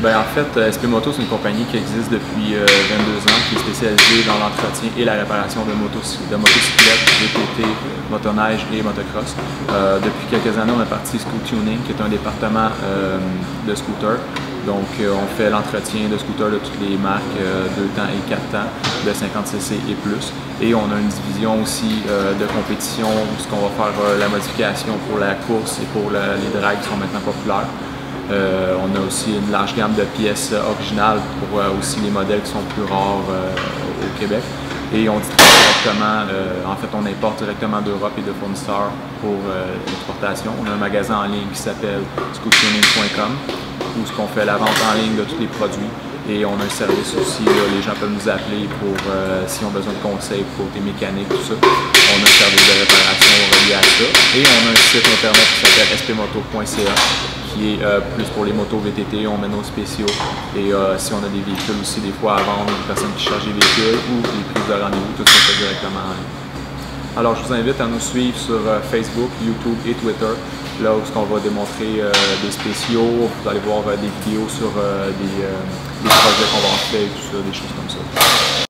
Ben, en fait, SP Moto, c'est une compagnie qui existe depuis 22 ans, qui est spécialisée dans l'entretien et la réparation de, de motocyclettes, VTT, motoneige et motocross. depuis quelques années, on est parti Scoot Tuning, qui est un département de scooters donc, euh, on fait l'entretien de scooters de toutes les marques, 2 euh, temps et 4 temps, de 50cc et plus. Et on a une division aussi euh, de compétition où on va faire la modification pour la course et pour les drags qui sont maintenant populaires. On a aussi une large gamme de pièces originales pour aussi les modèles qui sont plus rares au Québec. Et on distribue directement, en fait on importe directement d'Europe et de fournisseurs pour l'exportation. On a un magasin en ligne qui s'appelle scoottuning.com où ce qu'on fait la vente en ligne de tous les produits. Et on a un service aussi, les gens peuvent nous appeler pour euh, s'ils ont besoin de conseils pour côté mécaniques, tout ça. On a un service de réparation relié à ça. Et on a un site internet qui s'appelle spmoto.ca qui est euh, plus pour les motos VTT, on met nos spéciaux. Et euh, si on a des véhicules aussi, des fois à vendre, des personnes qui chargent des véhicules ou des prises de rendez-vous, tout ça fait directement en ligne. Alors je vous invite à nous suivre sur Facebook, YouTube et Twitter là où on va démontrer euh, des spéciaux, vous allez voir euh, des vidéos sur euh, des, projets qu'on va en faire, tout des choses comme ça.